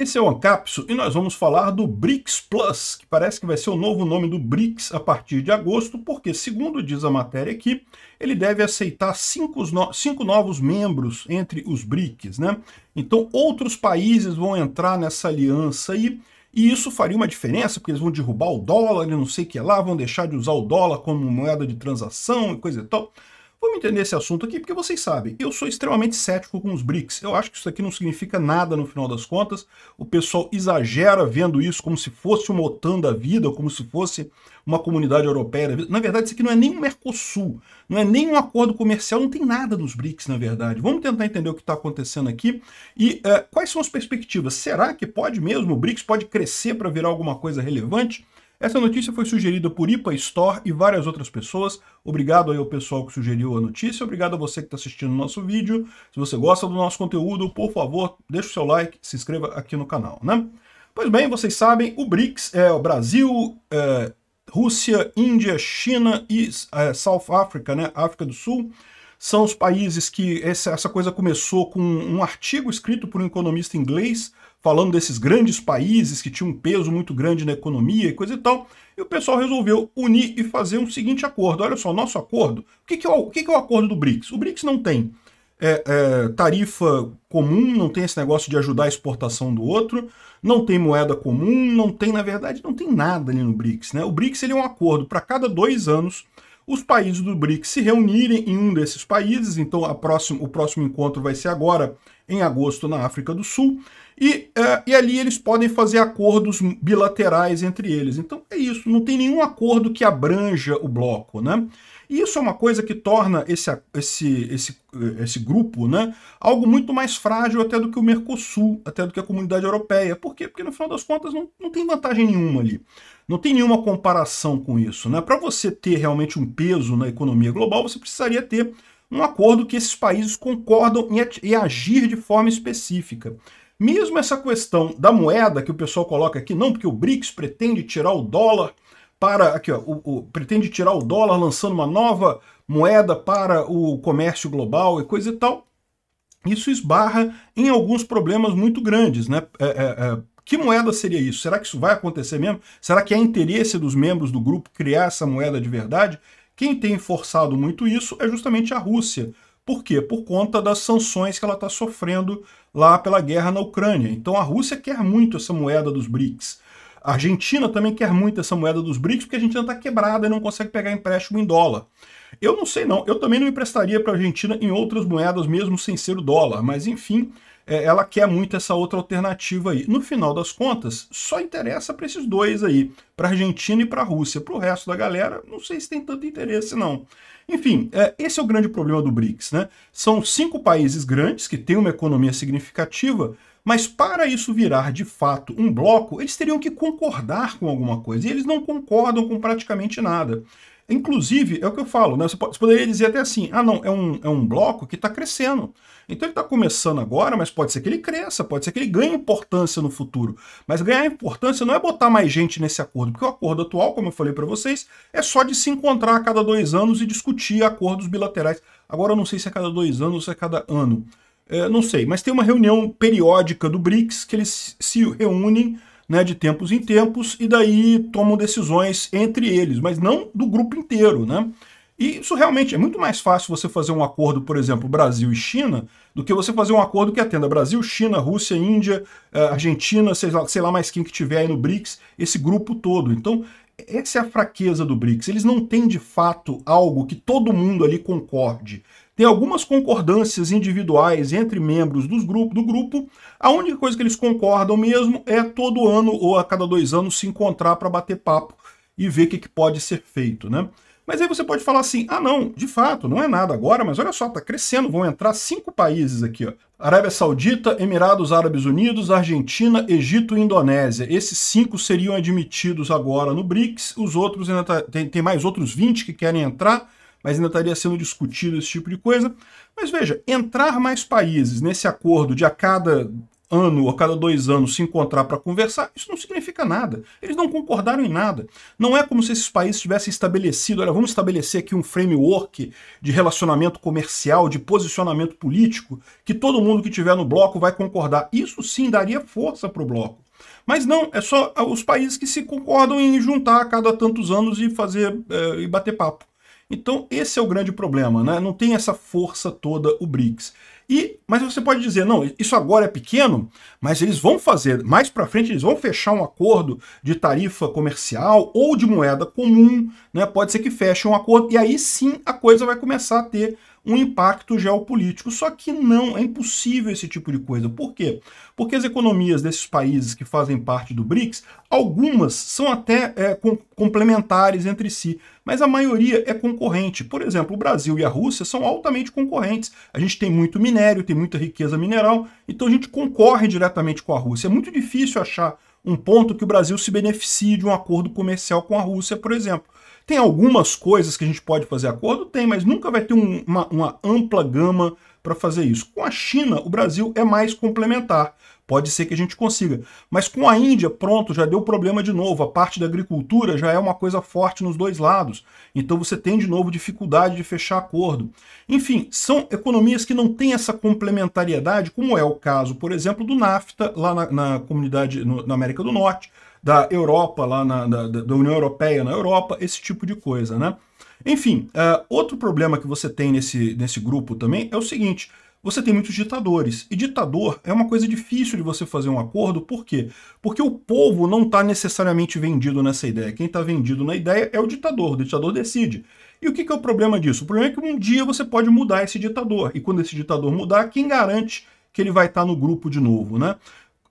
Esse é o Ancapso e nós vamos falar do BRICS Plus, que parece que vai ser o novo nome do BRICS a partir de agosto, porque, segundo diz a matéria aqui, ele deve aceitar cinco, cinco novos membros entre os BRICS, né? Então, outros países vão entrar nessa aliança aí, e isso faria uma diferença, porque eles vão derrubar o dólar e não sei o que lá, vão deixar de usar o dólar como moeda de transação e coisa e tal. Vamos entender esse assunto aqui, porque vocês sabem, eu sou extremamente cético com os BRICS. Eu acho que isso aqui não significa nada no final das contas. O pessoal exagera vendo isso como se fosse uma OTAN da vida, como se fosse uma comunidade europeia. Na verdade, isso aqui não é nem um Mercosul, não é nem um acordo comercial, não tem nada nos BRICS, na verdade. Vamos tentar entender o que está acontecendo aqui e uh, quais são as perspectivas. Será que pode mesmo, o BRICS pode crescer para virar alguma coisa relevante? Essa notícia foi sugerida por IPA Store e várias outras pessoas. Obrigado aí ao pessoal que sugeriu a notícia, obrigado a você que está assistindo o nosso vídeo. Se você gosta do nosso conteúdo, por favor, deixe o seu like, se inscreva aqui no canal, né? Pois bem, vocês sabem, o BRICS é o Brasil, é, Rússia, Índia, China e é, South Africa, né? África do Sul. São os países que essa, coisa começou com um artigo escrito por um economista inglês, falando desses grandes países que tinham um peso muito grande na economia e coisa e tal, e o pessoal resolveu unir e fazer um seguinte acordo. Olha só, nosso acordo, o que, que, é, o, o que, que é o acordo do BRICS? O BRICS não tem é, é, tarifa comum, não tem esse negócio de ajudar a exportação do outro, não tem moeda comum, não tem, na verdade, não tem nada ali no BRICS. Né? O BRICS ele é um acordo para cada dois anos os países do BRICS se reunirem em um desses países, então o próximo encontro vai ser agora, em agosto, na África do Sul, e, uh, e ali eles podem fazer acordos bilaterais entre eles. Então é isso, não tem nenhum acordo que abranja o bloco, né? E isso é uma coisa que torna esse, esse, esse, esse grupo né, algo muito mais frágil até do que o Mercosul, até do que a comunidade europeia. Por quê? Porque no final das contas não, não tem vantagem nenhuma ali. Não tem nenhuma comparação com isso. Né? Para você ter realmente um peso na economia global, você precisaria ter um acordo que esses países concordam em agir de forma específica. Mesmo essa questão da moeda que o pessoal coloca aqui, não, porque o BRICS pretende tirar o dólar para. Aqui, ó, o, o, pretende tirar o dólar lançando uma nova moeda para o comércio global e coisa e tal. Isso esbarra em alguns problemas muito grandes, né? É, é, é, que moeda seria isso? Será que isso vai acontecer mesmo? Será que é interesse dos membros do grupo criar essa moeda de verdade? Quem tem forçado muito isso é justamente a Rússia. Por quê? Por conta das sanções que ela está sofrendo lá pela guerra na Ucrânia. Então a Rússia quer muito essa moeda dos BRICS. A Argentina também quer muito essa moeda dos BRICS, porque a Argentina está quebrada e não consegue pegar empréstimo em dólar. Eu não sei não, eu também não emprestaria para a Argentina em outras moedas, mesmo sem ser o dólar, mas enfim, é, ela quer muito essa outra alternativa aí. No final das contas, só interessa para esses dois aí, para a Argentina e para a Rússia. Para o resto da galera, não sei se tem tanto interesse não. Enfim, é, esse é o grande problema do BRICS. Né? São cinco países grandes que têm uma economia significativa, mas para isso virar de fato um bloco, eles teriam que concordar com alguma coisa. E eles não concordam com praticamente nada. Inclusive, é o que eu falo, né? Você, pode, você poderia dizer até assim: ah, não, é um, é um bloco que está crescendo. Então ele está começando agora, mas pode ser que ele cresça, pode ser que ele ganhe importância no futuro. Mas ganhar importância não é botar mais gente nesse acordo, porque o acordo atual, como eu falei para vocês, é só de se encontrar a cada dois anos e discutir acordos bilaterais. Agora eu não sei se é cada dois anos ou se é cada ano. É, não sei, mas tem uma reunião periódica do BRICS que eles se reúnem né, de tempos em tempos e daí tomam decisões entre eles, mas não do grupo inteiro, né? E isso realmente é muito mais fácil você fazer um acordo, por exemplo, Brasil e China, do que você fazer um acordo que atenda Brasil, China, Rússia, Índia, eh, Argentina, sei lá, sei lá mais quem que tiver aí no BRICS, esse grupo todo. Então, essa é a fraqueza do BRICS. Eles não têm de fato algo que todo mundo ali concorde. Tem algumas concordâncias individuais entre membros dos grupo, do grupo. A única coisa que eles concordam mesmo é todo ano ou a cada dois anos se encontrar para bater papo e ver o que, que pode ser feito, né? Mas aí você pode falar assim, ah não, de fato, não é nada agora, mas olha só, está crescendo, vão entrar cinco países aqui, ó. Arábia Saudita, Emirados Árabes Unidos, Argentina, Egito e Indonésia. Esses cinco seriam admitidos agora no BRICS, os outros ainda tá, tem, tem mais outros 20 que querem entrar, mas ainda estaria sendo discutido esse tipo de coisa. Mas veja, entrar mais países nesse acordo de a cada ano ou a cada dois anos se encontrar para conversar, isso não significa nada. Eles não concordaram em nada. Não é como se esses países tivessem estabelecido, olha, vamos estabelecer aqui um framework de relacionamento comercial, de posicionamento político, que todo mundo que tiver no bloco vai concordar. Isso sim daria força para o bloco. Mas não, é só os países que se concordam em juntar a cada tantos anos e fazer é, e bater papo. Então esse é o grande problema, né? Não tem essa força toda o BRICS. E, mas você pode dizer, não, isso agora é pequeno, mas eles vão fazer, mais para frente eles vão fechar um acordo de tarifa comercial ou de moeda comum, né? Pode ser que feche um acordo e aí sim a coisa vai começar a ter um impacto geopolítico. Só que não, é impossível esse tipo de coisa. Por quê? Porque as economias desses países que fazem parte do BRICS, algumas são até é, com, complementares entre si, mas a maioria é concorrente. Por exemplo, o Brasil e a Rússia são altamente concorrentes. A gente tem muito minério, tem muita riqueza mineral, então a gente concorre diretamente com a Rússia. É muito difícil achar um ponto que o Brasil se beneficie de um acordo comercial com a Rússia, por exemplo. Tem algumas coisas que a gente pode fazer acordo? Tem, mas nunca vai ter um, uma, uma ampla gama para fazer isso. Com a China, o Brasil é mais complementar. Pode ser que a gente consiga. Mas com a Índia, pronto, já deu problema de novo. A parte da agricultura já é uma coisa forte nos dois lados. Então você tem de novo dificuldade de fechar acordo. Enfim, são economias que não têm essa complementariedade, como é o caso, por exemplo, do NAFTA, lá na, na comunidade, no, na América do Norte, da Europa, lá na, da, da União Europeia na Europa, esse tipo de coisa, né? Enfim, uh, outro problema que você tem nesse, nesse grupo também é o seguinte, você tem muitos ditadores, e ditador é uma coisa difícil de você fazer um acordo, por quê? Porque o povo não está necessariamente vendido nessa ideia, quem está vendido na ideia é o ditador, o ditador decide. E o que, que é o problema disso? O problema é que um dia você pode mudar esse ditador, e quando esse ditador mudar, quem garante que ele vai estar tá no grupo de novo, né?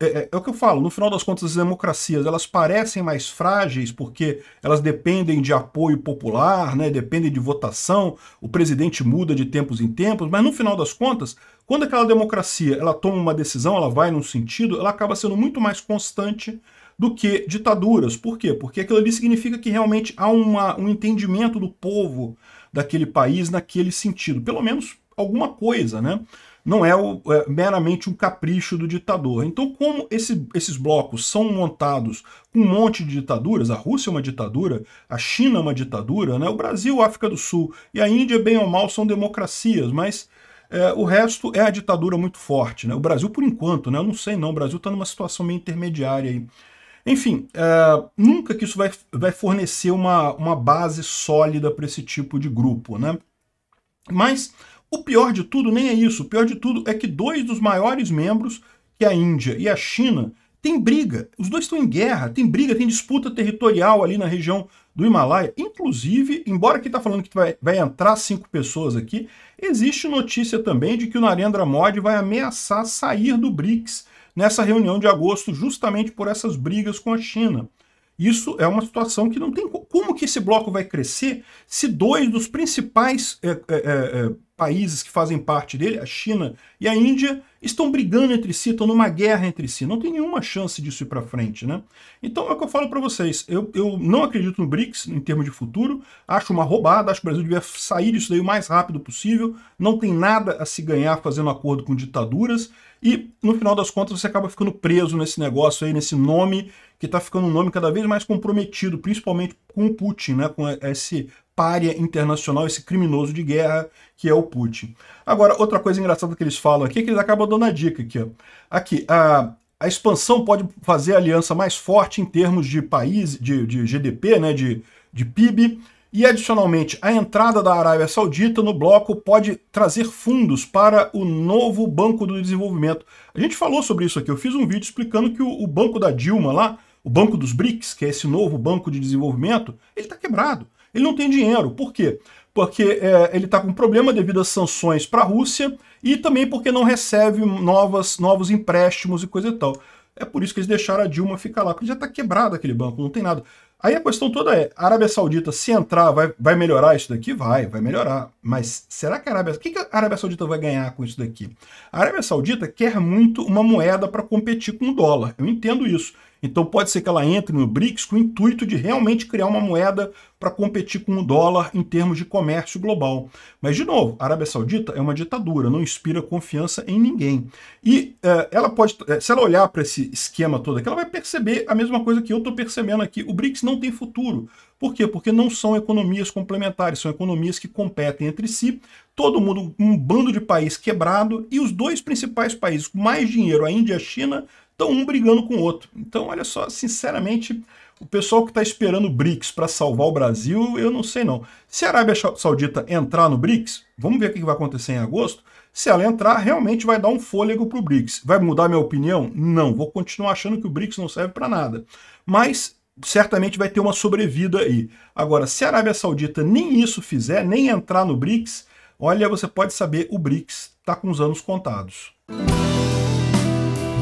É, é, é, o que eu falo, no final das contas, as democracias elas parecem mais frágeis porque elas dependem de apoio popular, né, dependem de votação, o presidente muda de tempos em tempos, mas no final das contas, quando aquela democracia ela toma uma decisão, ela vai num sentido, ela acaba sendo muito mais constante do que ditaduras. Por quê? Porque aquilo ali significa que realmente há uma, um entendimento do povo daquele país naquele sentido, pelo menos alguma coisa, né? não é, o, é, meramente um capricho do ditador. Então, como esse, esses blocos são montados com um monte de ditaduras, a Rússia é uma ditadura, a China é uma ditadura, né? o Brasil, a África do Sul e a Índia, bem ou mal, são democracias, mas é, o resto é a ditadura muito forte. Né? O Brasil, por enquanto, né? eu não sei não, o Brasil está numa situação meio intermediária aí. Enfim, é, nunca que isso vai, vai fornecer uma, uma base sólida para esse tipo de grupo. Né? Mas o pior de tudo nem é isso. O pior de tudo é que dois dos maiores membros, que é a Índia e a China, têm briga. Os dois estão em guerra, tem briga, tem disputa territorial ali na região do Himalaia. Inclusive, embora que está falando que vai, vai entrar cinco pessoas aqui, existe notícia também de que o Narendra Modi vai ameaçar sair do BRICS nessa reunião de agosto, justamente por essas brigas com a China. Isso é uma situação que não tem como que esse bloco vai crescer se dois dos principais é, é, países que fazem parte dele, a China e a Índia, estão brigando entre si, estão numa guerra entre si. Não tem nenhuma chance disso ir para frente, né? Então é o que eu falo para vocês. Eu, eu não acredito no BRICS em termos de futuro. Acho uma roubada. Acho que o Brasil devia sair disso daí o mais rápido possível. Não tem nada a se ganhar fazendo acordo com ditaduras. E no final das contas você acaba ficando preso nesse negócio aí, nesse nome que está ficando um nome cada vez mais comprometido, principalmente com o Putin, né? Com esse párea internacional, esse criminoso de guerra que é o Putin. Agora, outra coisa engraçada que eles falam aqui é que eles acabam dando a dica aqui. Ó. Aqui, a, a expansão pode fazer a aliança mais forte em termos de país, de, de GDP, né, de, de PIB, e adicionalmente, a entrada da Arábia Saudita no bloco pode trazer fundos para o novo Banco do Desenvolvimento. A gente falou sobre isso aqui, eu fiz um vídeo explicando que o, o banco da Dilma lá, o Banco dos BRICS, que é esse novo banco de desenvolvimento, ele está quebrado. Ele não tem dinheiro. Por quê? Porque é, ele está com problema devido às sanções para a Rússia e também porque não recebe novas, novos empréstimos e coisa e tal. É por isso que eles deixaram a Dilma ficar lá, porque já está quebrado aquele banco, não tem nada. Aí a questão toda é, a Arábia Saudita, se entrar, vai, vai melhorar isso daqui? Vai, vai melhorar. Mas será que a Arábia... O que, que a Arábia Saudita vai ganhar com isso daqui? A Arábia Saudita quer muito uma moeda para competir com o dólar. Eu entendo isso. Então pode ser que ela entre no BRICS com o intuito de realmente criar uma moeda para competir com o dólar em termos de comércio global. Mas, de novo, a Arábia Saudita é uma ditadura, não inspira confiança em ninguém. E é, ela pode, é, se ela olhar para esse esquema todo aqui, ela vai perceber a mesma coisa que eu estou percebendo aqui. O BRICS não tem futuro. Por quê? Porque não são economias complementares, são economias que competem entre si, todo mundo, um bando de país quebrado, e os dois principais países com mais dinheiro, a Índia e a China, estão um brigando com o outro. Então, olha só, sinceramente, o pessoal que está esperando o BRICS para salvar o Brasil, eu não sei não. Se a Arábia Saudita entrar no BRICS, vamos ver o que vai acontecer em agosto. Se ela entrar, realmente vai dar um fôlego para o BRICS. Vai mudar minha opinião? Não, vou continuar achando que o BRICS não serve para nada. Mas certamente vai ter uma sobrevida aí. Agora, se a Arábia Saudita nem isso fizer, nem entrar no BRICS, olha, você pode saber, o BRICS está com os anos contados.